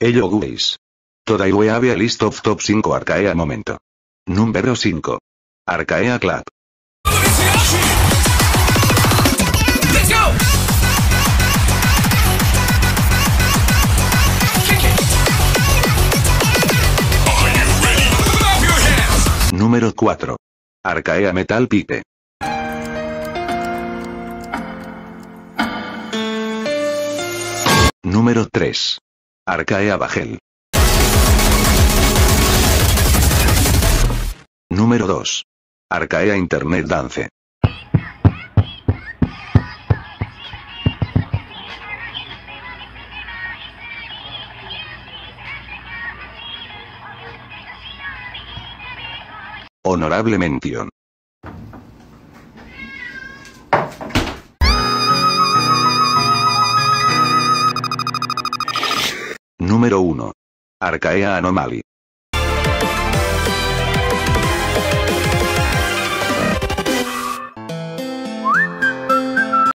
Ello guys. Today we have a list of top 5 Arcaea momento. Número 5. Arcaea Club. Número 4. Arcaea Metal Pipe. Número 3. Arcaea Bajel. Número 2. Arcaea Internet Dance. Honorable mención. Número 1. Arcaea Anomaly.